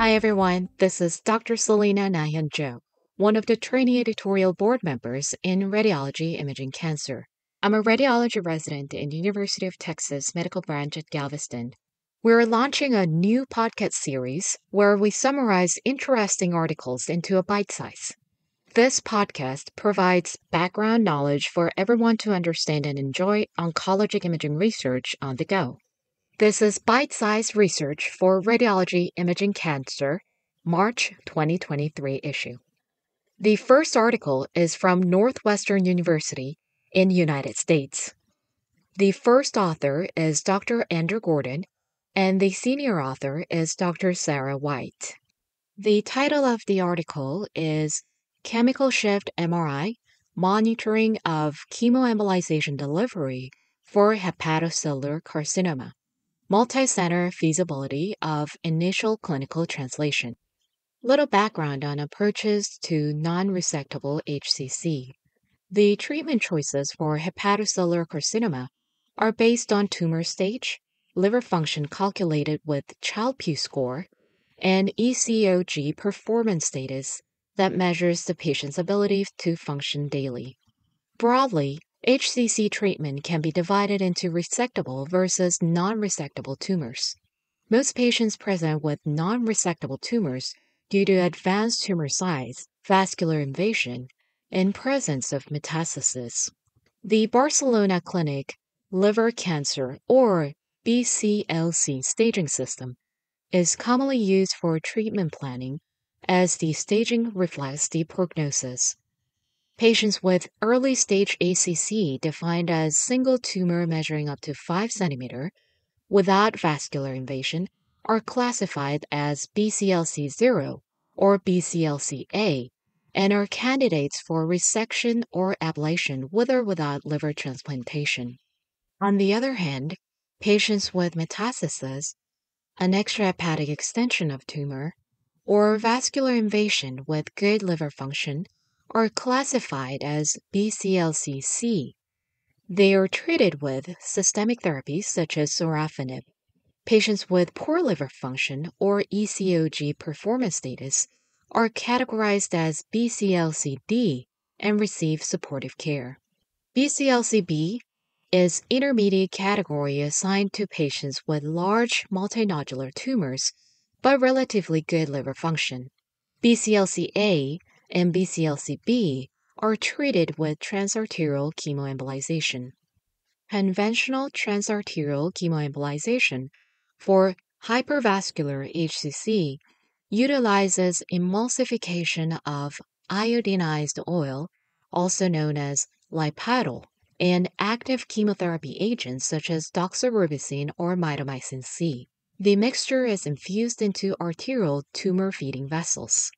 Hi everyone, this is Dr. Celina Nahyun one of the trainee editorial board members in Radiology Imaging Cancer. I'm a radiology resident in the University of Texas Medical Branch at Galveston. We're launching a new podcast series where we summarize interesting articles into a bite size. This podcast provides background knowledge for everyone to understand and enjoy oncologic imaging research on the go. This is bite sized research for Radiology Imaging Cancer, March 2023 issue. The first article is from Northwestern University in United States. The first author is Dr. Andrew Gordon, and the senior author is Dr. Sarah White. The title of the article is Chemical Shift MRI Monitoring of Chemoembolization Delivery for Hepatocellular Carcinoma Multicenter Feasibility of Initial Clinical Translation. Little background on approaches to non resectable HCC. The treatment choices for hepatocellular carcinoma are based on tumor stage, liver function calculated with Child-Pugh score, and ECOG performance status that measures the patient's ability to function daily. Broadly, HCC treatment can be divided into resectable versus non resectable tumors. Most patients present with non resectable tumors due to advanced tumor size, vascular invasion, and presence of metastasis. The Barcelona Clinic liver cancer or BCLC staging system is commonly used for treatment planning as the staging reflects the prognosis. Patients with early stage HCC defined as single tumor measuring up to 5 cm without vascular invasion are classified as BCLC 0 or BCLC A and are candidates for resection or ablation with or without liver transplantation. On the other hand, patients with metastasis, an extrahepatic extension of tumor, or vascular invasion with good liver function are classified as BCLC-C. They are treated with systemic therapies such as sorafenib. Patients with poor liver function or ECOG performance status are categorized as BCLC-D and receive supportive care. BCLC-B is intermediate category assigned to patients with large multinodular tumors but relatively good liver function. BCLC-A and BCLC-B are treated with transarterial chemoembolization. Conventional transarterial chemoembolization for hypervascular HCC utilizes emulsification of iodinized oil, also known as Lipiodol, and active chemotherapy agents such as doxorubicin or mitomycin C. The mixture is infused into arterial tumor feeding vessels.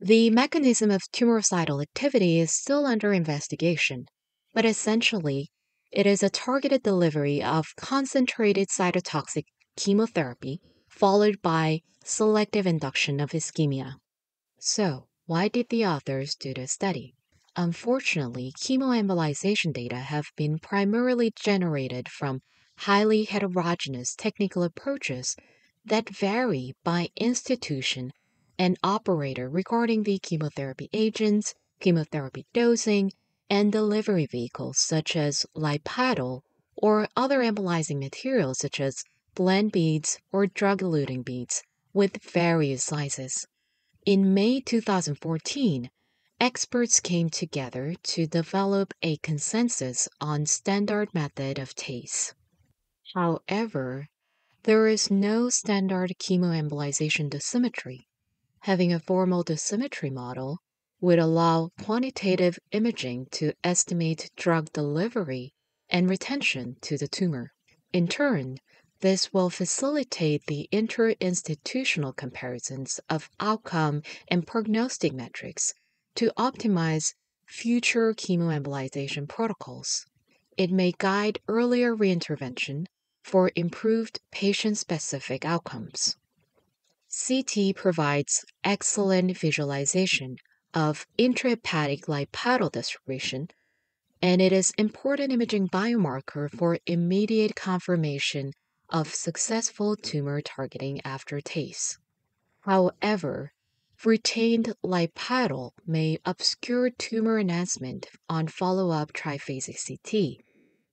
The mechanism of tumoricidal activity is still under investigation, but essentially, it is a targeted delivery of concentrated cytotoxic chemotherapy followed by selective induction of ischemia. So, why did the authors do this study? Unfortunately, chemoembolization data have been primarily generated from highly heterogeneous technical approaches that vary by institution and operator regarding the chemotherapy agents, chemotherapy dosing, and delivery vehicles such as Lipiodol or other embolizing materials such as bland beads or drug-eluting beads with various sizes. In May 2014, experts came together to develop a consensus on standard method of TACE. However, there is no standard chemoembolization dosimetry. Having a formal dosimetry model would allow quantitative imaging to estimate drug delivery and retention to the tumor. In turn, this will facilitate the interinstitutional comparisons of outcome and prognostic metrics to optimize future chemoembolization protocols. It may guide earlier reintervention for improved patient specific outcomes. CT provides excellent visualization of intrahepatic Lipiodol distribution and it is important imaging biomarker for immediate confirmation of successful tumor targeting after TACE. However, retained Lipiodol may obscure tumor enhancement on follow-up triphasic CT,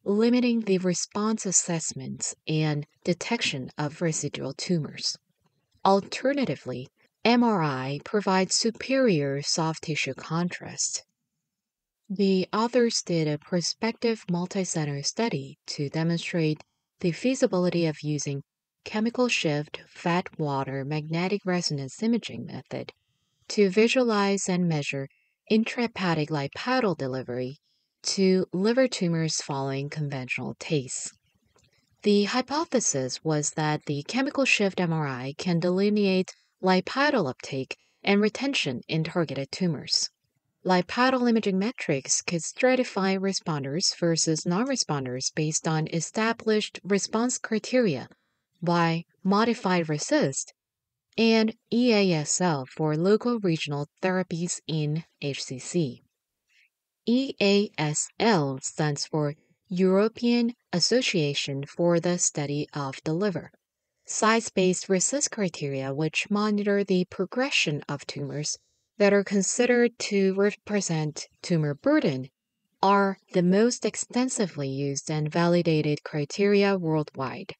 limiting the response assessments and detection of residual tumors. Alternatively, MRI provides superior soft tissue contrast. The authors did a prospective multicenter study to demonstrate the feasibility of using chemical shift fat water magnetic resonance imaging method to visualize and measure intrahepatic Lipiodol delivery to liver tumors following conventional TACE. The hypothesis was that the chemical shift MRI can delineate Lipiodol uptake and retention in targeted tumors. Lipiodol imaging metrics could stratify responders versus non responders based on established response criteria by modified RECIST and EASL for local regional therapies in HCC. EASL stands for European Association for the Study of the Liver. Size based RECIST criteria, which monitor the progression of tumors that are considered to represent tumor burden, are the most extensively used and validated criteria worldwide.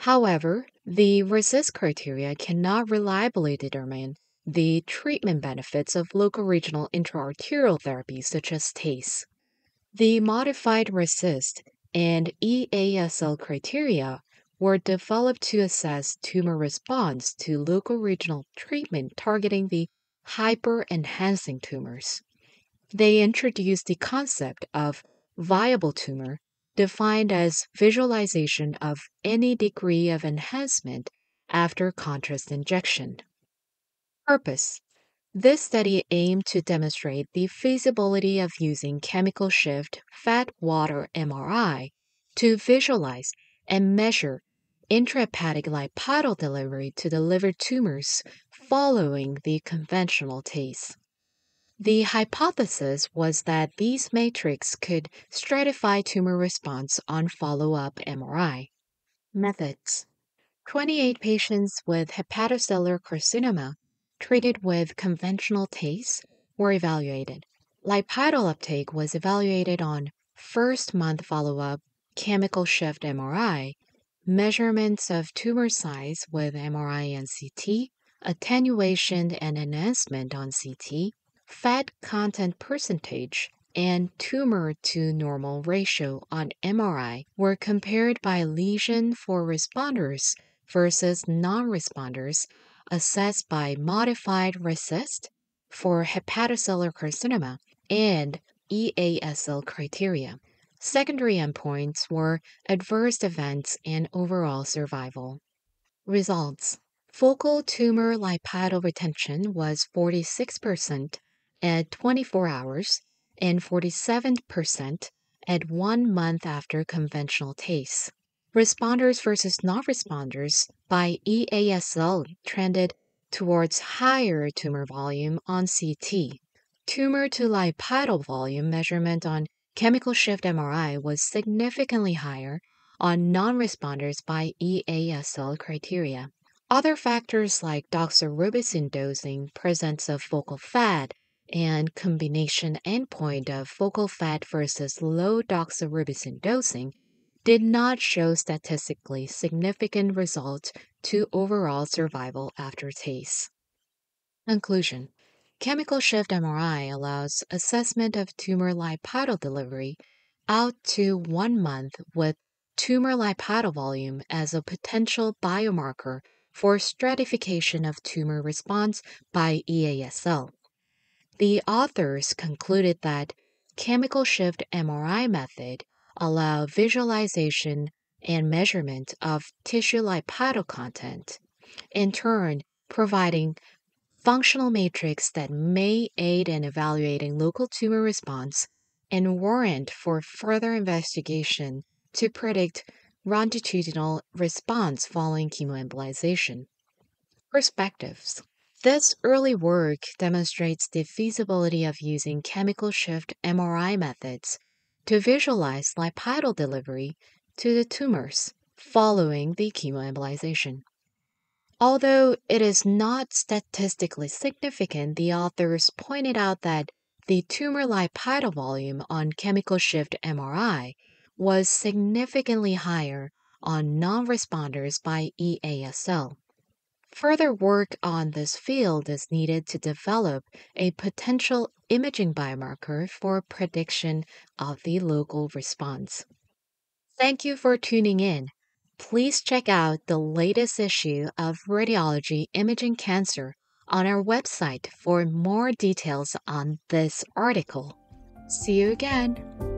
However, the RECIST criteria cannot reliably determine the treatment benefits of local regional intraarterial therapies such as TACE. The modified RECIST and EASL criteria were developed to assess tumor response to local regional treatment targeting the hyper enhancing tumors. They introduced the concept of viable tumor, defined as visualization of any degree of enhancement after contrast injection. Purpose This study aimed to demonstrate the feasibility of using chemical shift fat water MRI to visualize and measure intrahepatic Lipiodol delivery to the liver tumors following the conventional TACE. The hypothesis was that these matrices could stratify tumor response on follow up MRI. Methods 28 patients with hepatocellular carcinoma treated with conventional TACE were evaluated. Lipiodol uptake was evaluated on first month follow up chemical shift MRI, measurements of tumor size with MRI and CT, attenuation and enhancement on CT, fat content percentage, and tumor to normal ratio on MRI were compared by lesion for responders versus non responders assessed by modified RECIST for hepatocellular carcinoma and EASL criteria. Secondary endpoints were adverse events and overall survival. Results Focal tumor Lipiodol retention was 46% at 24 hours and 47% at one month after conventional TACE. Responders versus non responders by EASL trended towards higher tumor volume on CT. Tumor to Lipiodol volume measurement on chemical shift MRI was significantly higher on non responders by EASL criteria. Other factors like doxorubicin dosing, presence of focal fat, and combination endpoint of focal fat versus low doxorubicin dosing did not show statistically significant results to overall survival after TACE. Conclusion Chemical shift MRI allows assessment of tumor Lipiodol delivery out to one month with tumor Lipiodol volume as a potential biomarker for stratification of tumor response by EASL. The authors concluded that chemical shift MRI method allow visualization and measurement of tissue Lipiodol content, in turn providing functional matrix that may aid in evaluating local tumor response and warrant for further investigation to predict longitudinal response following chemoembolization. Perspectives this early work demonstrates the feasibility of using chemical shift MRI methods to visualize Lipiodol delivery to the tumors following the chemoembolization. Although it is not statistically significant, the authors pointed out that the tumor Lipiodol volume on chemical shift MRI was significantly higher on non responders by EASL. Further work on this field is needed to develop a potential imaging biomarker for prediction of the local response. Thank you for tuning in. Please check out the latest issue of Radiology Imaging Cancer on our website for more details on this article. See you again!